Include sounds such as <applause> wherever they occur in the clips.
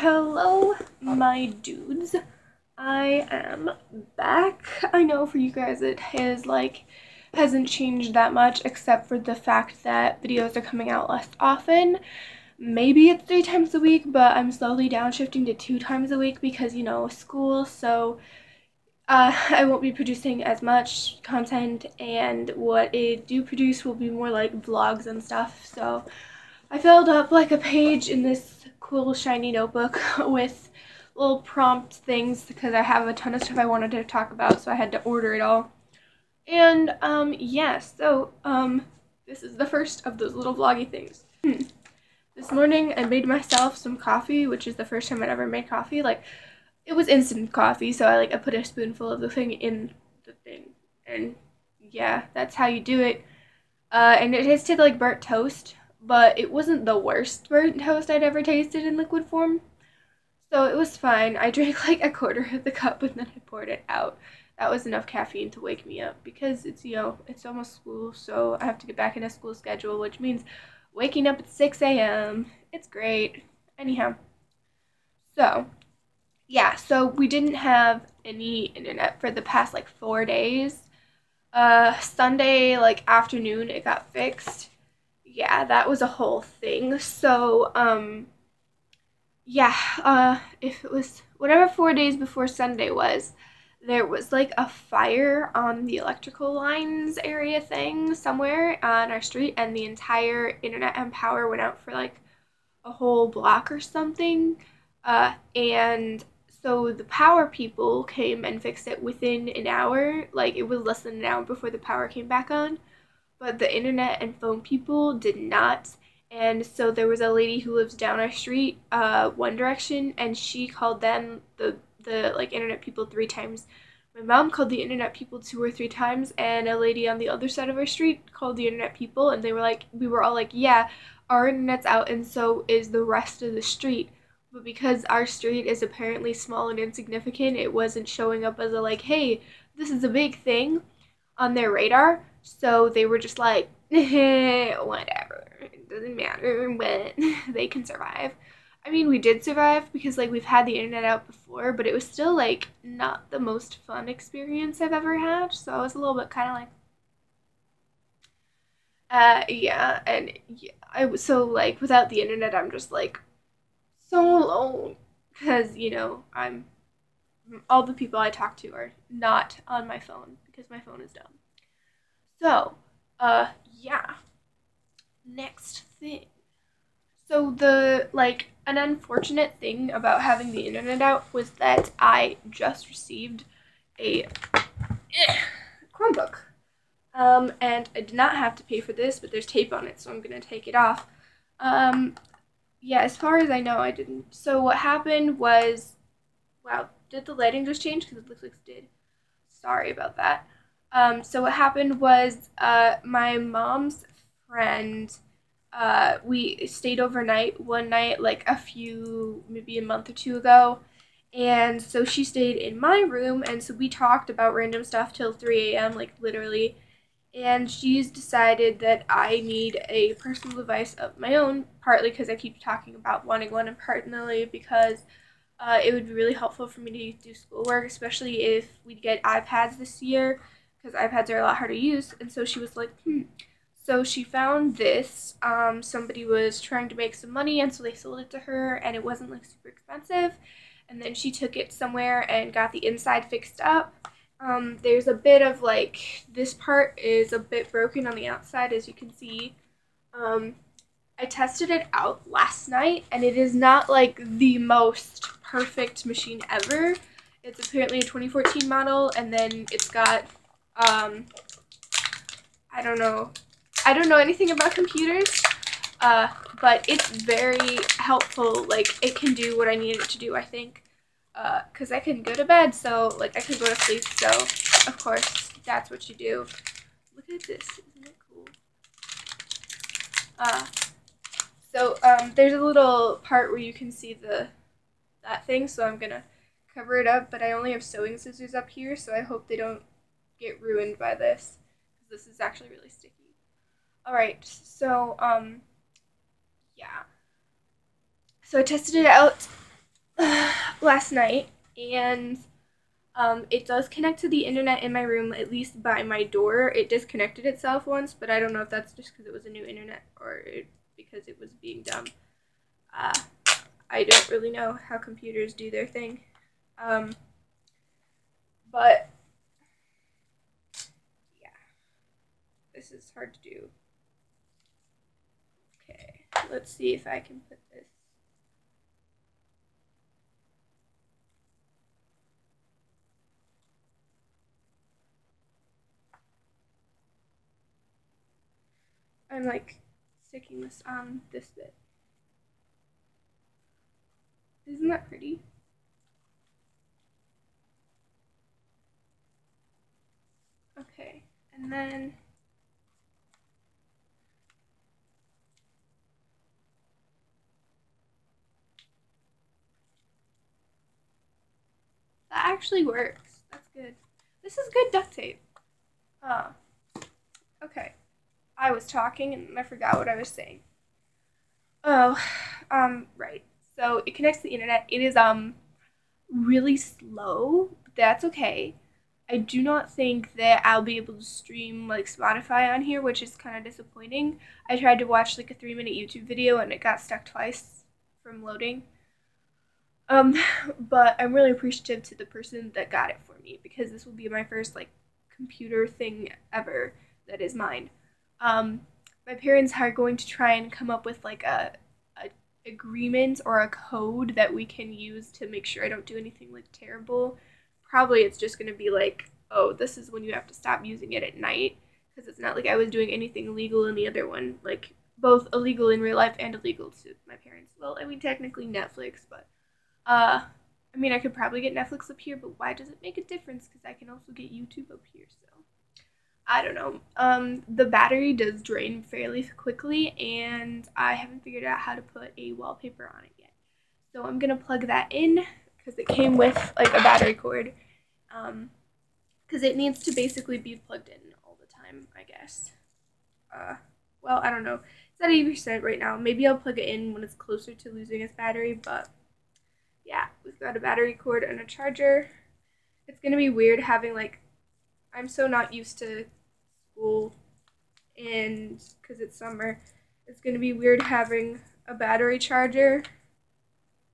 Hello, my dudes. I am back. I know for you guys it is like hasn't changed that much except for the fact that videos are coming out less often. Maybe it's three times a week, but I'm slowly downshifting to two times a week because you know school. So uh, <laughs> I won't be producing as much content, and what I do produce will be more like vlogs and stuff. So I filled up like a page in this cool shiny notebook <laughs> with little prompt things because I have a ton of stuff I wanted to talk about, so I had to order it all. And um, yeah, so um, this is the first of those little vloggy things. Hmm. This morning I made myself some coffee, which is the first time I'd ever made coffee. Like, it was instant coffee, so I like I put a spoonful of the thing in the thing, and yeah, that's how you do it. Uh, and it tasted like burnt toast, but it wasn't the worst burnt toast I'd ever tasted in liquid form. So it was fine. I <laughs> drank like a quarter of the cup and then I poured it out. That was enough caffeine to wake me up because it's, you know, it's almost school, so I have to get back in a school schedule, which means waking up at 6 a.m. It's great. Anyhow, so yeah, so we didn't have any internet for the past like four days. Uh, Sunday, like afternoon, it got fixed yeah, that was a whole thing. So, um, yeah, uh, if it was whatever four days before Sunday was, there was like a fire on the electrical lines area thing somewhere on our street, and the entire internet and power went out for like a whole block or something. Uh, and so the power people came and fixed it within an hour. Like it was less than an hour before the power came back on but the internet and phone people did not. And so there was a lady who lives down our street, uh, One Direction, and she called them the the like internet people three times. My mom called the internet people two or three times, and a lady on the other side of our street called the internet people, and they were like, we were all like, yeah, our internet's out, and so is the rest of the street. But because our street is apparently small and insignificant, it wasn't showing up as a like, hey, this is a big thing on their radar. So they were just like, <laughs> whatever, it doesn't matter, but <laughs> they can survive. I mean, we did survive because like we've had the internet out before, but it was still like not the most fun experience I've ever had. So I was a little bit kind of like, uh, yeah, and yeah, I was so like without the internet, I'm just like so alone because you know I'm all the people I talk to are not on my phone because my phone is dumb. So, uh, yeah. Next thing. So the like an unfortunate thing about having the internet out was that I just received a <clears throat> Chromebook. Um, and I did not have to pay for this, but there's tape on it, so I'm gonna take it off. Um, yeah, as far as I know, I didn't. So what happened was, wow, did the lighting just change? Because it looks like it did. Sorry about that. Um, so what happened was uh, my mom's friend. Uh, we stayed overnight one night, like a few, maybe a month or two ago. And so she stayed in my room, and so we talked about random stuff till 3 a.m., like literally. And she's decided that I need a personal device of my own, partly because I keep talking about wanting one, and partly because uh, it would be really helpful for me to do schoolwork, especially if we get iPads this year because iPads are a lot harder to use. And so she was like, hmm. So she found this. Um, somebody was trying to make some money, and so they sold it to her, and it wasn't like super expensive. And then she took it somewhere and got the inside fixed up. Um, there's a bit of like this part is a bit broken on the outside, as you can see. Um, I tested it out last night, and it is not like the most perfect machine ever. It's apparently a 2014 model, and then it's got um, I don't know. I don't know anything about computers, uh, but it's very helpful. Like, it can do what I need it to do, I think. Because uh, I can go to bed, so, like, I can go to sleep, so, of course, that's what you do. Look at this. Isn't it cool? Uh, so, um, there's a little part where you can see the that thing, so I'm gonna cover it up, but I only have sewing scissors up here, so I hope they don't get ruined by this because this is actually really sticky. All right, so um, yeah. So I tested it out <sighs> last night, and um, it does connect to the internet in my room, at least by my door. It disconnected itself once, but I don't know if that's just because it was a new internet or it, because it was being dumb. Uh, I don't really know how computers do their thing. Um, but, yeah, this is hard to do. Okay, let's see if I can put this. I'm like sticking this on this bit. Isn't that pretty? Okay, and then actually works. That's good. This is good duct tape. Oh, okay. I was talking and I forgot what I was saying. Oh, um, right. So it connects to the internet. It is um really slow, but that's okay. I do not think that I'll be able to stream like Spotify on here, which is kind of disappointing. I tried to watch like a three minute YouTube video and it got stuck twice from loading. Um, <laughs> but I'm really appreciative to the person that got it for me because this will be my first like computer thing ever that is mine. Um, my parents are going to try and come up with like a, a agreement or a code that we can use to make sure I don't do anything like terrible. Probably it's just going to be like, oh, this is when you have to stop using it at night because it's not like I was doing anything illegal in the other one, like both illegal in real life and illegal to my parents. Well, I mean technically Netflix, but uh I mean I could probably get Netflix up here, but why does it make a difference cuz I can also get YouTube up here. So I don't know. Um, the battery does drain fairly quickly, and I haven't figured out how to put a wallpaper on it yet. So I'm gonna plug that in because it came with like a battery cord. Um, because it needs to basically be plugged in all the time, I guess. Uh, well, I don't know. It's at 80% right now. Maybe I'll plug it in when it's closer to losing its battery, but we've got a battery cord and a charger. It's gonna be weird having like I'm so not used to school and because it's summer, it's going to be weird having a battery charger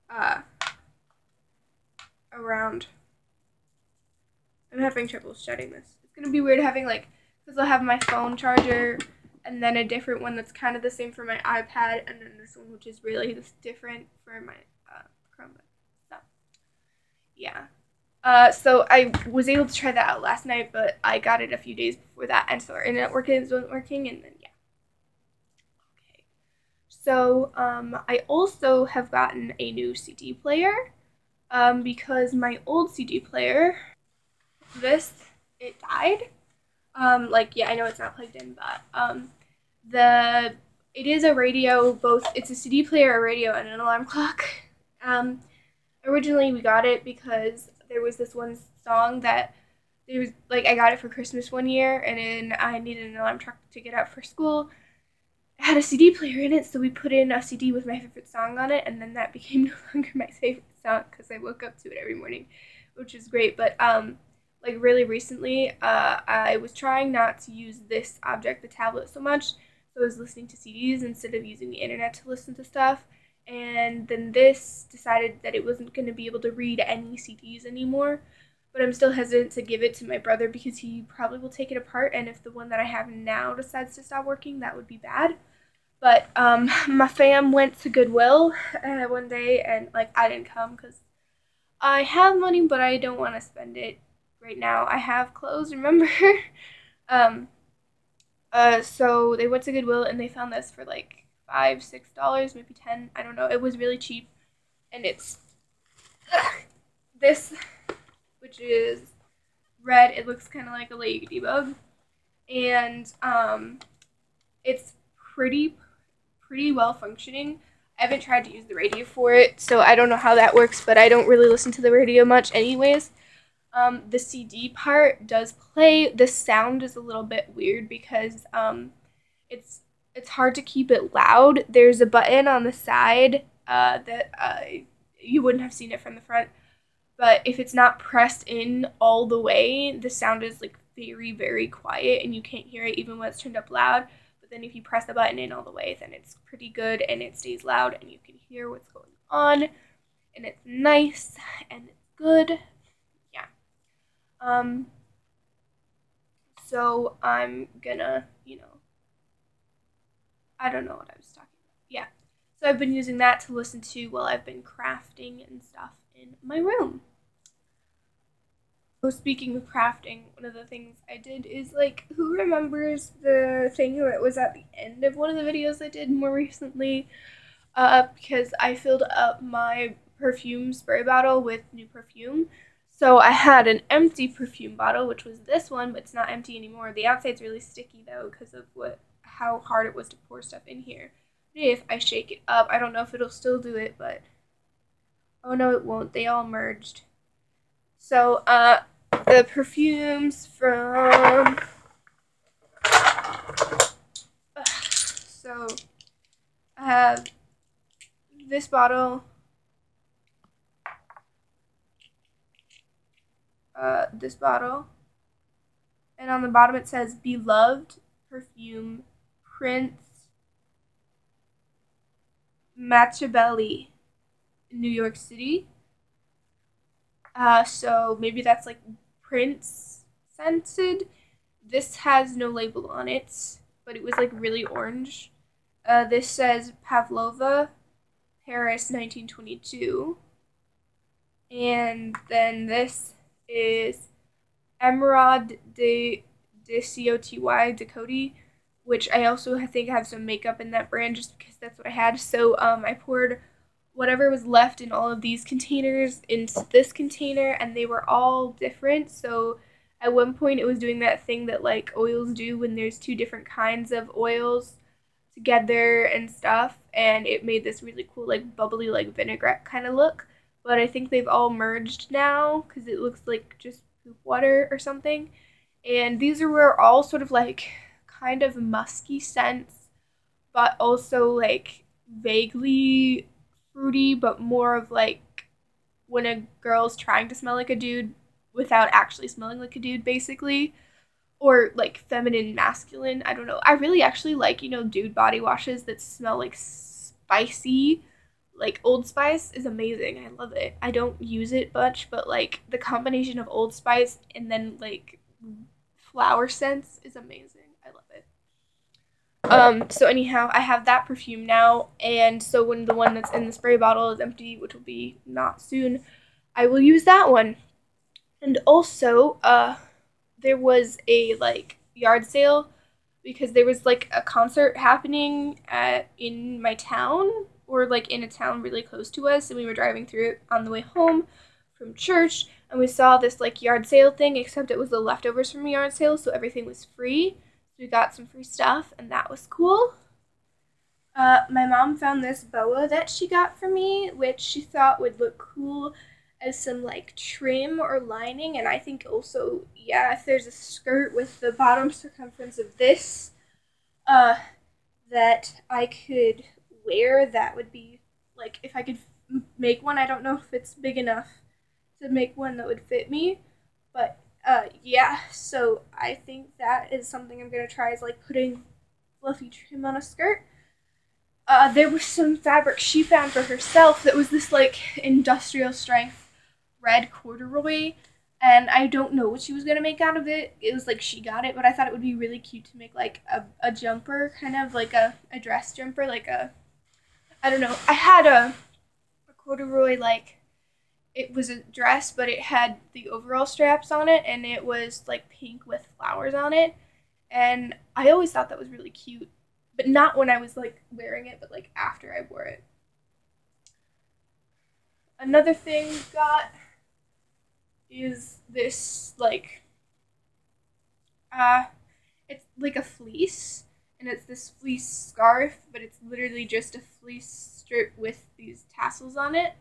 uh, around. I'm having trouble shutting this. It's going to be weird having like, because I'll have my phone charger and then a different one that's kind of the same for my iPad and then this one which is really different for my uh, Chromebook. So, yeah. Uh, so I was able to try that out last night, but I got it a few days before that, and so our internet working wasn't working, and then yeah. Okay. So um, I also have gotten a new CD player, um, because my old CD player, this it died. Um, like yeah, I know it's not plugged in, but um, the it is a radio. Both it's a CD player, a radio, and an alarm <laughs> clock. Um, originally we got it because there was this one song that there was like I got it for Christmas one year, and then I needed an alarm clock to get up for school. It had a CD player in it, so we put in a CD with my favorite song on it, and then that <laughs> became no longer my favorite song because I woke up to it every morning, which is great. But um, like really recently, uh, I was trying not to use this object, the tablet, so much. So I was listening to CDs instead of using the internet to listen to stuff and then this decided that it wasn't going to be able to read any CDs anymore. But I'm still hesitant to give it to my brother because he probably will take it apart, and if the one that I have now decides to stop working, that would be bad. But um, <laughs> my fam went to Goodwill uh, one day, and like I didn't come because I have money, but I don't want to spend it right now. I have clothes, remember? <laughs> um, uh, so they went to Goodwill and they found this for like five, six dollars, maybe ten. I don't know. It was really cheap, and it's this, which is red. It looks kind of like a ladybug, and um, it's pretty, pretty well functioning. I haven't tried to use the radio for it, so I don't know how that works. But I don't really listen to the radio much, anyways. Um, the CD part does play. The sound is a little bit weird because um, it's it's hard to keep it loud. There's a button on the side uh, that uh, you wouldn't have seen it from the front. But if it's not pressed in all the way, the sound is like very, very quiet and you can't hear it even when it's turned up loud. But then if you press the button in all the way, then it's pretty good and it stays loud and you can hear what's going on. And it's nice and it's good. Yeah. Um, so I'm gonna, you know, I don't know what I was talking about. Yeah. So I've been using that to listen to while I've been crafting and stuff in my room. So speaking of crafting, one of the things I did is like, who remembers the thing that was at the end of one of the videos I did more <laughs> recently? Uh, because I filled up my perfume spray bottle with new perfume. So I had an empty perfume bottle, which was this one, but it's not empty anymore. The outside's really sticky though because of what how hard it was to pour stuff in here. If I shake it up, I don't know if it'll still do it, but oh no, it won't. They all merged. So uh, the perfumes from <sighs> so I have this bottle uh, this bottle. And on the bottom it says Beloved Perfume Prince Matchabelli, in New York City. Uh, so maybe that's like Prince scented. This has no label on it, but it was like really orange. Uh, this says Pavlova, Paris, 1922. And then this is Emerald de, de C-O-T-Y, Decoty, which I also think have some makeup in that brand just because that's what I had. So um, I poured whatever was left in all of these containers into this container and they were all different. So at one point it was doing that thing that like oils do when there's two different kinds of oils together and stuff and it made this really cool like bubbly like vinaigrette kind of look but I think they've all merged now because it looks like just poop water or something. And these are were all sort of like kind of musky scents, but also like vaguely fruity, but more of like when a girl's trying to smell like a dude without actually smelling like a dude, basically. Or like feminine, masculine. I don't know. I really actually like, you know, dude body washes that smell like spicy like Old Spice is amazing. I love it. I don't use it much, but like the combination of Old Spice and then like flower scents is amazing. Um, so anyhow, I have that perfume now, and so when the one that's in the spray bottle is empty, which will be not soon, I will use that one. And also, uh, there was a like yard sale because there was like a concert happening at in my town or like in a town really close to us and we were driving through it on the way home from church and we saw this like yard sale thing except it was the leftovers from a yard sale so everything was free we got some free stuff and that was cool uh, my mom found this boa that she got for me which she thought would look cool as some like trim or lining and i think also yeah if there's a skirt with the bottom circumference of this uh, that i could wear, that would be like if I could make one. I don't know if it's big enough to make one that would fit me, but uh, yeah. So I think that is something I'm gonna try is like putting fluffy trim on a skirt. Uh, there was some fabric she found for herself that was this like industrial strength red corduroy and I don't know what she was gonna make out of it. It was like she got it, but I thought it would be really cute to make like a, a jumper, kind of like a, a dress jumper, like a I don't know. I had a, a corduroy like it was a dress, but it had the overall straps on it, and it was like pink with flowers on it. And I always thought that was really cute, but not when I was like wearing it, but like after I wore it. Another thing we got is this like uh it's like a fleece and it's this fleece scarf, but it's literally just a fleece strip with these tassels on it.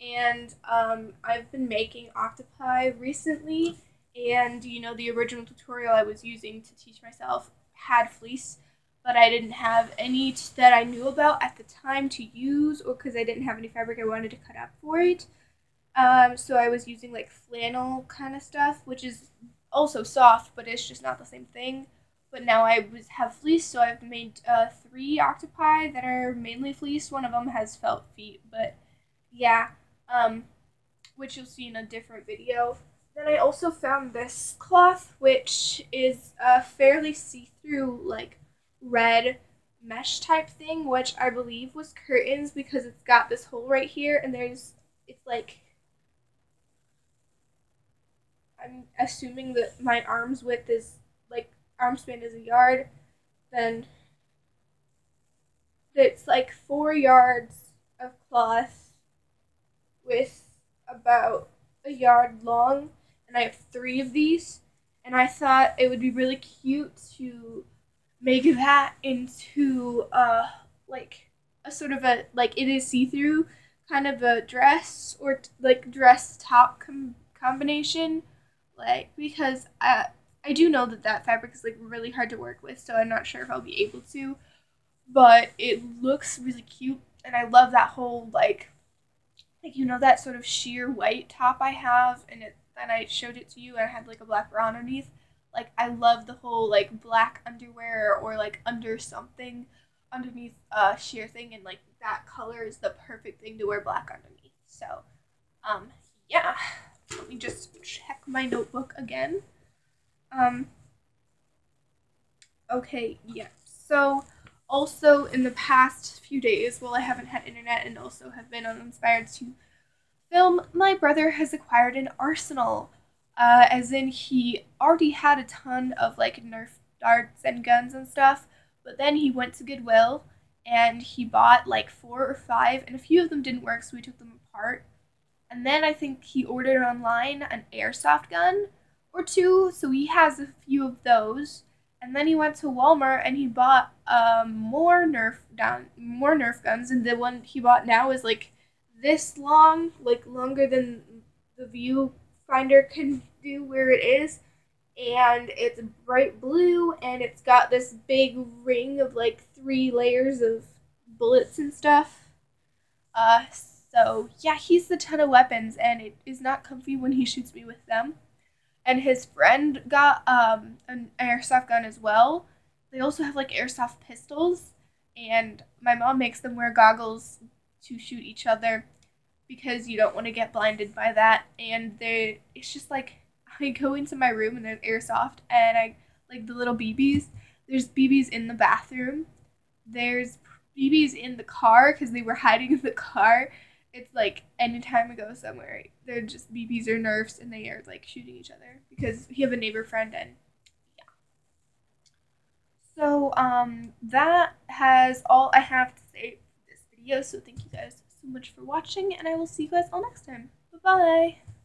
And um, I've been making octopi recently, and you know the original tutorial I was using to teach myself had fleece, but I didn't have any that I knew about at the time to use, or because I didn't have any fabric I wanted to cut up for it. Um, so I was using like flannel kind of stuff, which is also soft, but it's just not the same thing. But now I was have fleece, so I've made uh, three octopi that are mainly fleece. One of them has felt feet, but yeah, um, which you'll see in a different video. Then I also found this cloth, which is a fairly see-through, like red mesh type thing, which I believe was curtains because it's got this hole right here, and there's it's like I'm assuming that my arm's width is like arm span is a yard, then it's like four yards of cloth with about a yard long, and I have three of these. And I thought it would be really cute to make that into uh like a sort of a like it is see through kind of a dress or like dress top com- combination like because I I do know that that fabric is like really hard to work with, so I'm not sure if I'll be able to. But it looks really cute, and I love that whole like like you know that sort of sheer white top I have, and it and I showed it to you, and I had like a black bra underneath. Like I love the whole like black underwear or like under something underneath a uh, sheer thing, and like that color is the perfect thing to wear black underneath. So, um, yeah. Let me just check my notebook again. Um, okay, Yeah. So, also in the past few days, while I haven't had internet and also have been uninspired to film, my brother has acquired an arsenal. Uh, as in, he already had a ton of like Nerf darts and guns and stuff, but then he went to Goodwill and he bought like four or five, and a few of them didn't work, so we took them apart. And then I think he ordered online an airsoft gun or two, so he has a few of those. And then he went to Walmart and he bought um, more Nerf down more Nerf guns, and the one he bought now is like this long, like longer than the viewfinder can do where it is, and it's bright blue, and it's got this big ring of like three layers of bullets and stuff. Uh, so yeah, he's the ton of weapons, and it is not comfy when he shoots me with them. And his friend got um, an airsoft gun as well. They also have like airsoft pistols, and my mom makes them wear goggles to shoot each other because you don't want to get blinded by that. And they, it's just like <laughs> I go into my room and there's airsoft, and I like the little BBs. There's BBs in the bathroom. There's BBs in the car because they were hiding in the car it's like anytime I go somewhere, they're just BBs or Nerfs, and they are like shooting each other because we have a neighbor friend, and yeah. So um, that has all I have to say for this video. So thank you guys so much for watching, and I will see you guys all next time. Bye bye.